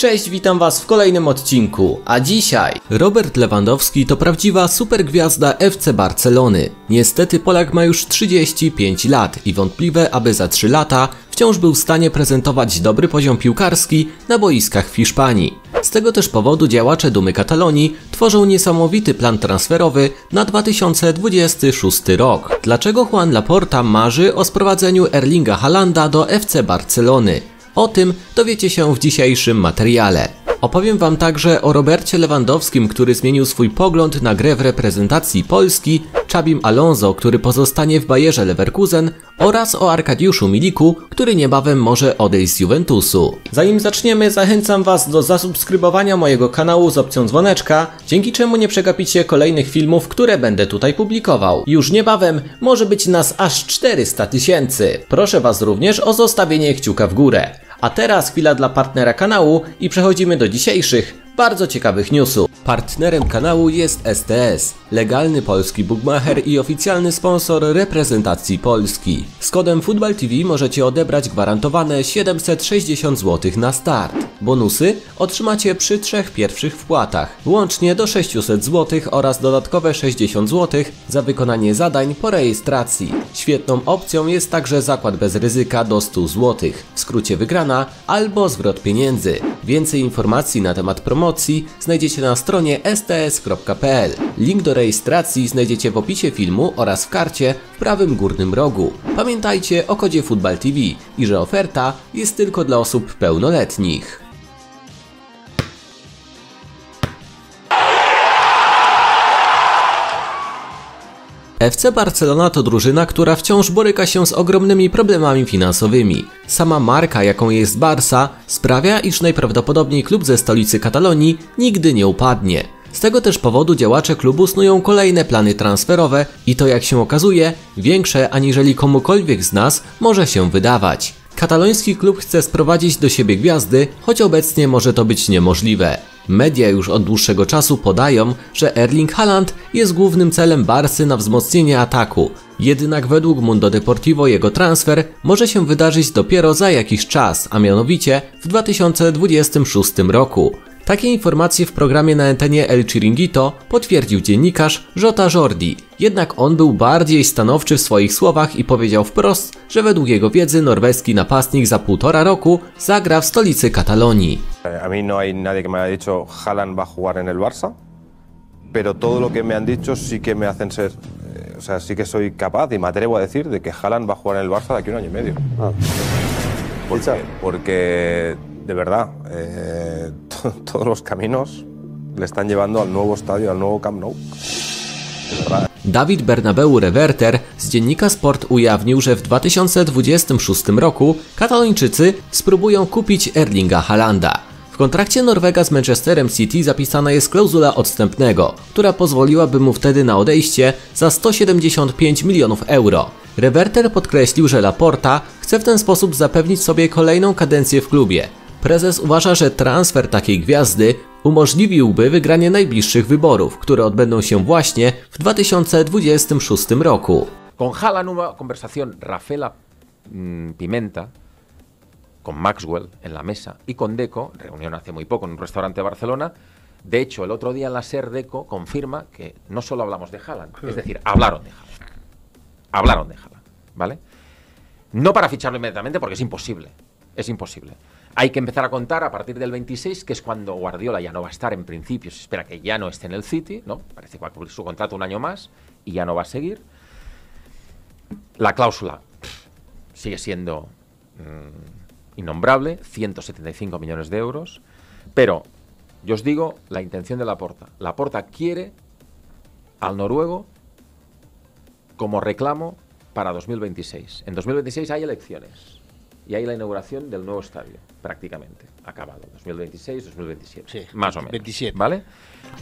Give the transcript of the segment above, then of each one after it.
Cześć, witam was w kolejnym odcinku, a dzisiaj Robert Lewandowski to prawdziwa supergwiazda FC Barcelony. Niestety Polak ma już 35 lat i wątpliwe, aby za 3 lata wciąż był w stanie prezentować dobry poziom piłkarski na boiskach w Hiszpanii. Z tego też powodu działacze Dumy Katalonii tworzą niesamowity plan transferowy na 2026 rok. Dlaczego Juan Laporta marzy o sprowadzeniu Erlinga Halanda do FC Barcelony? O tym dowiecie się w dzisiejszym materiale. Opowiem Wam także o Robercie Lewandowskim, który zmienił swój pogląd na grę w reprezentacji Polski, Czabim Alonso, który pozostanie w Bayerze Leverkusen oraz o Arkadiuszu Miliku, który niebawem może odejść z Juventusu. Zanim zaczniemy, zachęcam Was do zasubskrybowania mojego kanału z opcją dzwoneczka, dzięki czemu nie przegapicie kolejnych filmów, które będę tutaj publikował. Już niebawem może być nas aż 400 tysięcy. Proszę Was również o zostawienie kciuka w górę. A teraz chwila dla partnera kanału i przechodzimy do dzisiejszych, bardzo ciekawych newsów. Partnerem kanału jest STS, legalny polski bookmacher i oficjalny sponsor reprezentacji Polski. Z kodem FootballTV możecie odebrać gwarantowane 760 zł na start. Bonusy otrzymacie przy trzech pierwszych wpłatach, łącznie do 600 zł oraz dodatkowe 60 zł za wykonanie zadań po rejestracji. Świetną opcją jest także zakład bez ryzyka do 100 zł, w skrócie wygrana albo zwrot pieniędzy. Więcej informacji na temat promocji znajdziecie na stronie sts.pl. Link do rejestracji znajdziecie w opisie filmu oraz w karcie w prawym górnym rogu. Pamiętajcie o kodzie Football TV i że oferta jest tylko dla osób pełnoletnich. FC Barcelona to drużyna, która wciąż boryka się z ogromnymi problemami finansowymi. Sama marka, jaką jest Barça, sprawia, iż najprawdopodobniej klub ze stolicy Katalonii nigdy nie upadnie. Z tego też powodu działacze klubu snują kolejne plany transferowe i to jak się okazuje, większe aniżeli komukolwiek z nas może się wydawać. Kataloński klub chce sprowadzić do siebie gwiazdy, choć obecnie może to być niemożliwe. Media już od dłuższego czasu podają, że Erling Haaland jest głównym celem Barsy na wzmocnienie ataku. Jednak według Mundo Deportivo jego transfer może się wydarzyć dopiero za jakiś czas, a mianowicie w 2026 roku. Takie informacje w programie na antenie El Chiringuito potwierdził dziennikarz Jota Jordi. Jednak on był bardziej stanowczy w swoich słowach i powiedział wprost, że według jego wiedzy norweski napastnik za półtora roku zagra w stolicy Katalonii. A mí no hay nadie que me haya dicho Haaland va a jugar en el Barça, pero todo lo que me han dicho sí que me hacen ser, eh, o sea, sí que soy capaz y me atrevo a decir de que Haaland va a jugar en el Barça de aquí un año y medio. ¿Por qué? Porque, de verdad, eh, todos los caminos le están llevando al nuevo estadio, al nuevo Camp Nou. Dawid Bernabeu Reverter z dziennika Sport ujawnił, że w 2026 roku Katalończycy spróbują kupić Erlinga Halanda. W kontrakcie Norwega z Manchesterem City zapisana jest klauzula odstępnego, która pozwoliłaby mu wtedy na odejście za 175 milionów euro. Reverter podkreślił, że Laporta chce w ten sposób zapewnić sobie kolejną kadencję w klubie. Prezes uważa, że transfer takiej gwiazdy umożliwiłby wygranie najbliższych wyborów, które odbędą się właśnie w 2026 roku. Con Haaland una conversación Rafaela mm, Pimenta con Maxwell en la mesa y con Deco, reunión hace muy poco en un restaurante de Barcelona. De hecho, el otro día en la SER Deco confirma que no solo hablamos de Haaland, es decir, hablaron de Haaland. Hablaron de Haaland, ¿vale? No para ficharlo inmediatamente porque es imposible, es imposible. Hay que empezar a contar a partir del 26, que es cuando Guardiola ya no va a estar en principio, se espera que ya no esté en el City, ¿no? Parece que va a cumplir su contrato un año más y ya no va a seguir. La cláusula sigue siendo mm, innombrable, 175 millones de euros. Pero yo os digo la intención de Laporta. Laporta quiere al noruego como reclamo para 2026. En 2026 hay elecciones y hay la inauguración del nuevo estadio, prácticamente. Acabado. 2026, 2027. Sí, más o menos. 27. ¿Vale?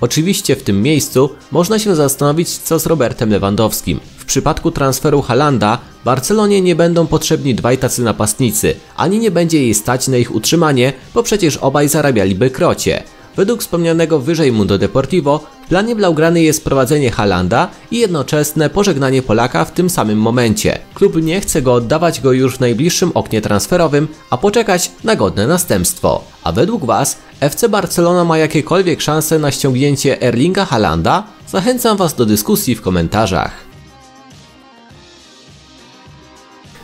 Oczywiście w tym miejscu można się zastanowić, co z Robertem Lewandowskim. W przypadku transferu Halanda Barcelonie nie będą potrzebni dwaj tacy napastnicy, ani nie będzie jej stać na ich utrzymanie, bo przecież obaj zarabialiby krocie. Według wspomnianego wyżej Mundo Deportivo w planie Blaugrany jest prowadzenie Halanda i jednoczesne pożegnanie Polaka w tym samym momencie. Klub nie chce go oddawać go już w najbliższym oknie transferowym, a poczekać na godne następstwo. A według Was FC Barcelona ma jakiekolwiek szanse na ściągnięcie Erlinga Halanda? Zachęcam Was do dyskusji w komentarzach.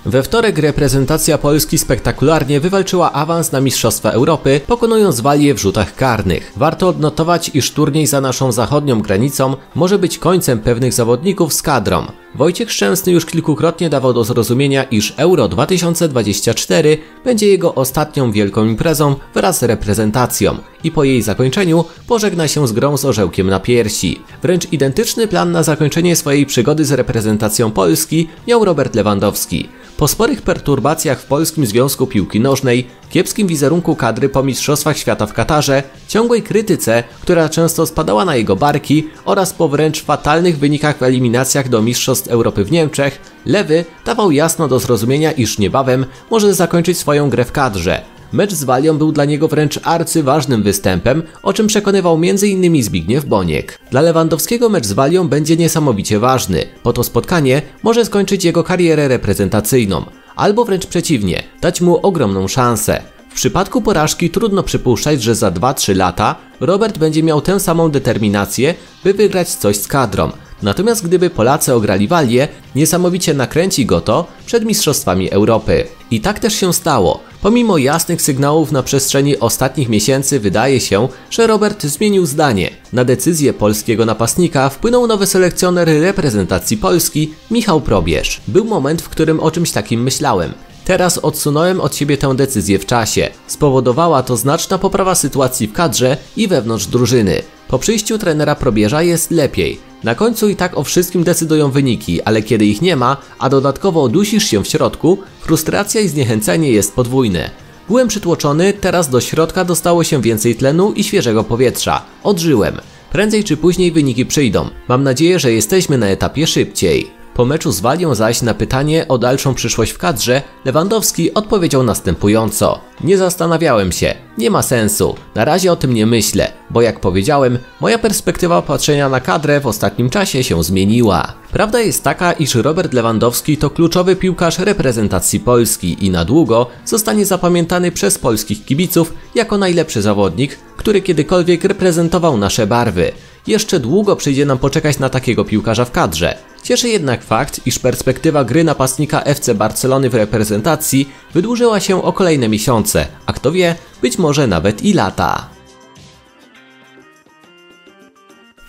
We wtorek reprezentacja Polski spektakularnie wywalczyła awans na Mistrzostwa Europy, pokonując Walię w rzutach karnych. Warto odnotować, iż turniej za naszą zachodnią granicą może być końcem pewnych zawodników z kadrą. Wojciech Szczęsny już kilkukrotnie dawał do zrozumienia, iż Euro 2024 będzie jego ostatnią wielką imprezą wraz z reprezentacją i po jej zakończeniu pożegna się z grą z orzełkiem na piersi. Wręcz identyczny plan na zakończenie swojej przygody z reprezentacją Polski miał Robert Lewandowski. Po sporych perturbacjach w Polskim Związku Piłki Nożnej, kiepskim wizerunku kadry po Mistrzostwach Świata w Katarze, ciągłej krytyce, która często spadała na jego barki oraz po wręcz fatalnych wynikach w eliminacjach do Mistrzostw Europy w Niemczech, Lewy dawał jasno do zrozumienia, iż niebawem może zakończyć swoją grę w kadrze. Mecz z Walią był dla niego wręcz arcyważnym występem, o czym przekonywał m.in. Zbigniew Boniek. Dla Lewandowskiego mecz z Walią będzie niesamowicie ważny, bo to spotkanie może skończyć jego karierę reprezentacyjną, albo wręcz przeciwnie, dać mu ogromną szansę. W przypadku porażki trudno przypuszczać, że za 2-3 lata Robert będzie miał tę samą determinację, by wygrać coś z kadrą, Natomiast gdyby Polacy ograli Walię, niesamowicie nakręci go to przed Mistrzostwami Europy. I tak też się stało. Pomimo jasnych sygnałów na przestrzeni ostatnich miesięcy wydaje się, że Robert zmienił zdanie. Na decyzję polskiego napastnika wpłynął nowy selekcjoner reprezentacji Polski, Michał Probierz. Był moment, w którym o czymś takim myślałem. Teraz odsunąłem od siebie tę decyzję w czasie. Spowodowała to znaczna poprawa sytuacji w kadrze i wewnątrz drużyny. Po przyjściu trenera Probierza jest lepiej. Na końcu i tak o wszystkim decydują wyniki, ale kiedy ich nie ma, a dodatkowo dusisz się w środku, frustracja i zniechęcenie jest podwójne. Byłem przytłoczony, teraz do środka dostało się więcej tlenu i świeżego powietrza. Odżyłem. Prędzej czy później wyniki przyjdą. Mam nadzieję, że jesteśmy na etapie szybciej. Po meczu z Walią zaś na pytanie o dalszą przyszłość w kadrze Lewandowski odpowiedział następująco. Nie zastanawiałem się, nie ma sensu, na razie o tym nie myślę, bo jak powiedziałem, moja perspektywa patrzenia na kadrę w ostatnim czasie się zmieniła. Prawda jest taka, iż Robert Lewandowski to kluczowy piłkarz reprezentacji Polski i na długo zostanie zapamiętany przez polskich kibiców jako najlepszy zawodnik, który kiedykolwiek reprezentował nasze barwy. Jeszcze długo przyjdzie nam poczekać na takiego piłkarza w kadrze. Cieszy jednak fakt, iż perspektywa gry napastnika FC Barcelony w reprezentacji wydłużyła się o kolejne miesiące, a kto wie, być może nawet i lata.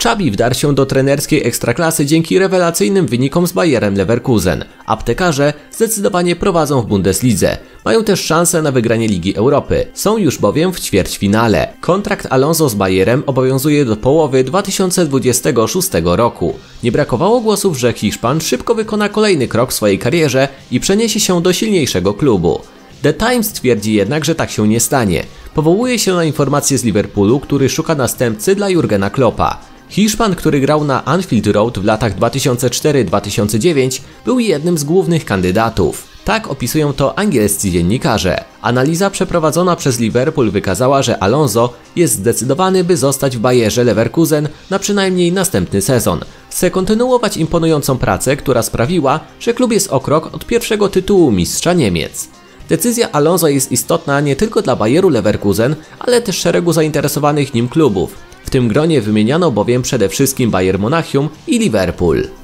Czabi wdarł się do trenerskiej ekstraklasy dzięki rewelacyjnym wynikom z Bayerem Leverkusen. Aptekarze zdecydowanie prowadzą w Bundeslidze. Mają też szansę na wygranie Ligi Europy. Są już bowiem w ćwierćfinale. Kontrakt Alonso z Bayerem obowiązuje do połowy 2026 roku. Nie brakowało głosów, że Hiszpan szybko wykona kolejny krok w swojej karierze i przeniesie się do silniejszego klubu. The Times twierdzi jednak, że tak się nie stanie. Powołuje się na informacje z Liverpoolu, który szuka następcy dla Jurgena Kloppa. Hiszpan, który grał na Anfield Road w latach 2004-2009, był jednym z głównych kandydatów. Tak opisują to angielscy dziennikarze. Analiza przeprowadzona przez Liverpool wykazała, że Alonso jest zdecydowany, by zostać w Bayerze Leverkusen na przynajmniej następny sezon. Chce kontynuować imponującą pracę, która sprawiła, że klub jest o krok od pierwszego tytułu mistrza Niemiec. Decyzja Alonso jest istotna nie tylko dla Bayeru Leverkusen, ale też szeregu zainteresowanych nim klubów. W tym gronie wymieniano bowiem przede wszystkim Bayern Monachium i Liverpool.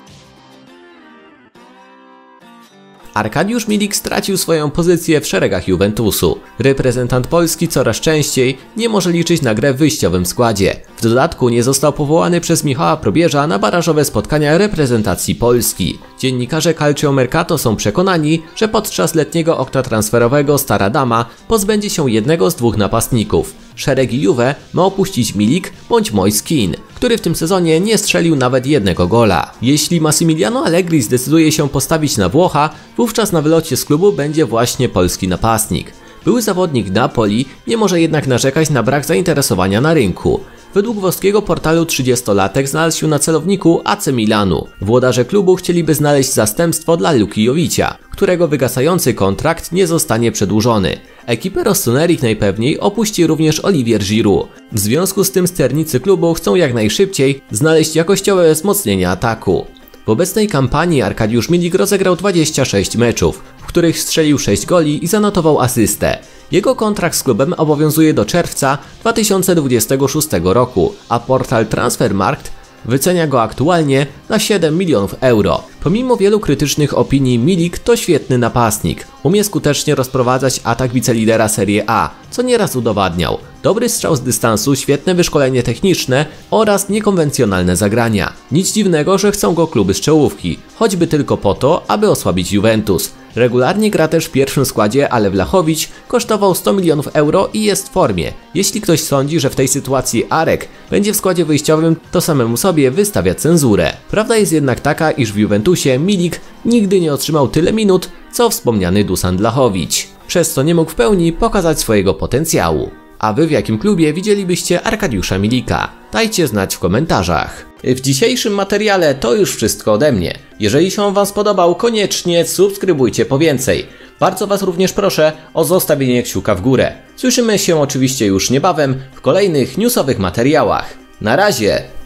Arkadiusz Milik stracił swoją pozycję w szeregach Juventusu. Reprezentant Polski coraz częściej nie może liczyć na grę w wyjściowym składzie. W dodatku nie został powołany przez Michała Probierza na barażowe spotkania reprezentacji Polski. Dziennikarze Calcio Mercato są przekonani, że podczas letniego okna transferowego Stara Dama pozbędzie się jednego z dwóch napastników. Szeregi Juve ma opuścić Milik bądź Moiskin, który w tym sezonie nie strzelił nawet jednego gola. Jeśli Massimiliano Allegri zdecyduje się postawić na Włocha, wówczas na wylocie z klubu będzie właśnie polski napastnik. Były zawodnik Napoli nie może jednak narzekać na brak zainteresowania na rynku. Według włoskiego portalu 30-latek znalazł się na celowniku AC Milanu. Włodarze klubu chcieliby znaleźć zastępstwo dla Luki Jowicia, którego wygasający kontrakt nie zostanie przedłużony. Ekipę Rossoneri najpewniej opuści również Olivier Giroud. W związku z tym sternicy klubu chcą jak najszybciej znaleźć jakościowe wzmocnienie ataku. W obecnej kampanii Arkadiusz Milik rozegrał 26 meczów, w których strzelił 6 goli i zanotował asystę. Jego kontrakt z klubem obowiązuje do czerwca 2026 roku, a portal Transfermarkt wycenia go aktualnie na 7 milionów euro. Pomimo wielu krytycznych opinii, Milik to świetny napastnik. Umie skutecznie rozprowadzać atak wicelidera Serie A, co nieraz udowadniał. Dobry strzał z dystansu, świetne wyszkolenie techniczne oraz niekonwencjonalne zagrania. Nic dziwnego, że chcą go kluby z czołówki, choćby tylko po to, aby osłabić Juventus. Regularnie gra też w pierwszym składzie, ale Wlachowicz kosztował 100 milionów euro i jest w formie. Jeśli ktoś sądzi, że w tej sytuacji Arek będzie w składzie wyjściowym, to samemu sobie wystawia cenzurę. Prawda jest jednak taka, iż w Juventusie Milik nigdy nie otrzymał tyle minut, co wspomniany Dusan Blachowicz, przez co nie mógł w pełni pokazać swojego potencjału. A wy w jakim klubie widzielibyście Arkadiusza Milika? Dajcie znać w komentarzach. W dzisiejszym materiale to już wszystko ode mnie. Jeżeli się Wam spodobał, koniecznie subskrybujcie po więcej. Bardzo Was również proszę o zostawienie kciuka w górę. Słyszymy się oczywiście już niebawem w kolejnych newsowych materiałach. Na razie!